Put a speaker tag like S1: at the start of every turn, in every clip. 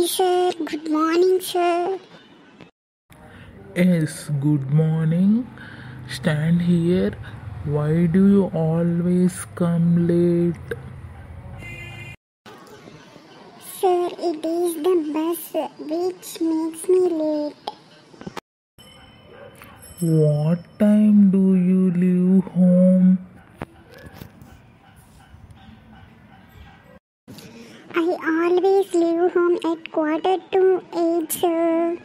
S1: Hi, sir. Good morning, sir.
S2: Yes, good morning. Stand here. Why do you always come late?
S1: Sir, it is the bus which makes me late.
S2: What time do you leave home?
S1: Quarter to eight, sir.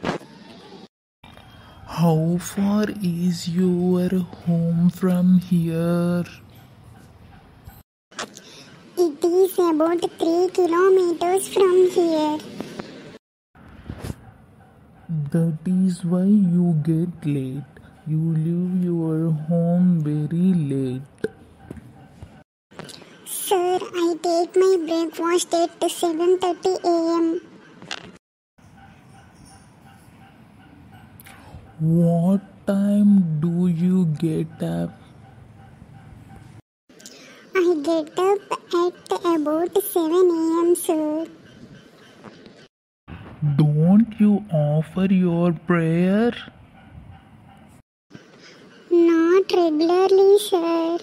S2: How far is your home from here?
S1: It is about three kilometers from here.
S2: That is why you get late. You leave your home very late.
S1: Sir, I take my breakfast at 7:30 a.m.
S2: What time do you get up?
S1: I get up at about 7 a.m., sir.
S2: Don't you offer your prayer?
S1: Not regularly, sir.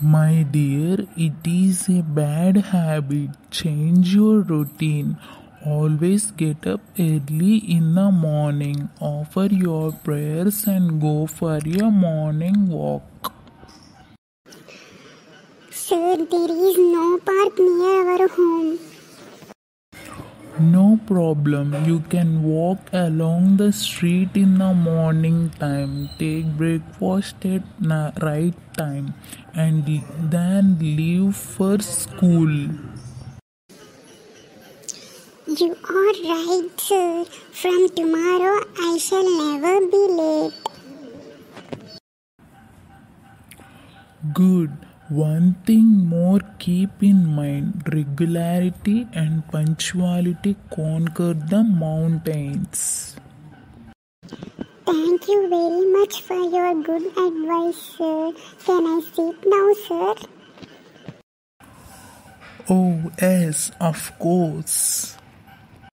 S2: My dear, it is a bad habit. Change your routine. Always get up early in the morning, offer your prayers, and go for your morning walk.
S1: Sir, there is no park near our home.
S2: No problem, you can walk along the street in the morning time, take breakfast at right time, and then leave for school.
S1: You are right, sir. From tomorrow, I shall never be late.
S2: Good. One thing more keep in mind regularity and punctuality conquer the mountains.
S1: Thank you very much for your good advice, sir. Can I sit now, sir?
S2: Oh, yes, of course.